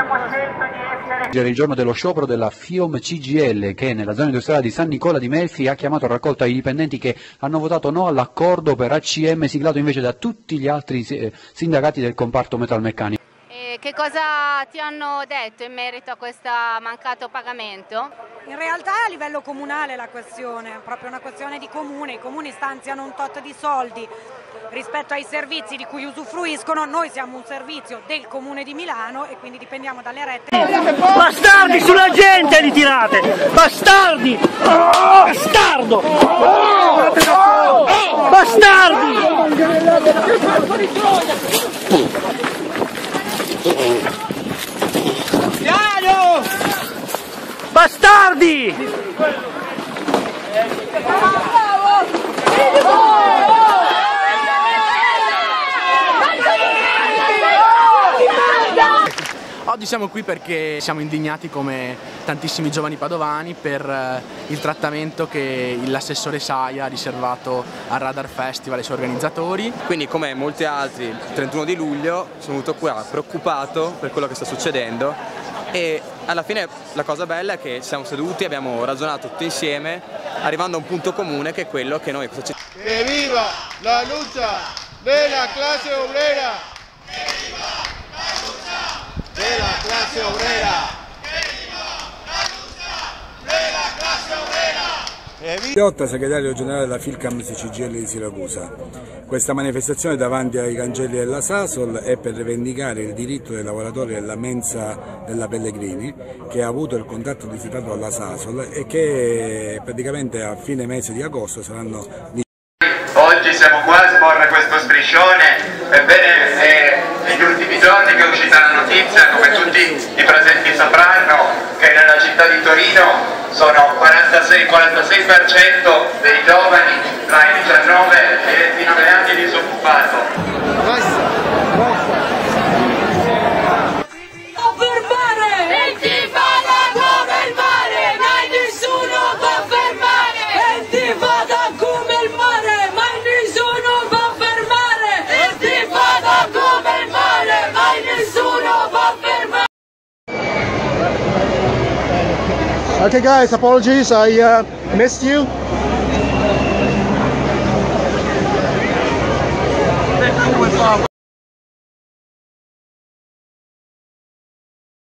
Abbiamo scelto di il giorno dello sciopero della FIOM CGL che nella zona industriale di San Nicola di Melfi ha chiamato a raccolta i dipendenti che hanno votato no all'accordo per ACM siglato invece da tutti gli altri eh, sindacati del comparto metalmeccanico. Che cosa ti hanno detto in merito a questo mancato pagamento? In realtà è a livello comunale la questione, è proprio una questione di comune, i comuni stanziano un tot di soldi rispetto ai servizi di cui usufruiscono, noi siamo un servizio del comune di Milano e quindi dipendiamo dalle rette. Bastardi sulla gente li tirate! Bastardi! Bastardo! Bastardi! Piano! Bastardi! Oggi siamo qui perché siamo indignati come tantissimi giovani padovani per eh, il trattamento che l'assessore Saia ha riservato al Radar Festival e ai suoi organizzatori. Quindi come molti altri il 31 di luglio sono venuto qua preoccupato per quello che sta succedendo e alla fine la cosa bella è che siamo seduti, abbiamo ragionato tutti insieme arrivando a un punto comune che è quello che noi cosa ci ¡Que viva la lucha de la clase obrera! De la clase obrera! Piotta, segretario generale della Filcam CGL di Siracusa. Questa manifestazione davanti ai cancelli della Sasol è per rivendicare il diritto dei lavoratori della mensa della Pellegrini che ha avuto il contratto rifiutato dalla Sasol e che praticamente a fine mese di agosto saranno Oggi siamo qua a esporre questo striscione, ebbene negli ultimi giorni che è uscita la notizia, come tutti i presenti sapranno, che nella città di Torino sono 46, 46% dei giovani tra i 19 e i 29 anni disoccupato. Okay, guys, apologies. I uh, missed you.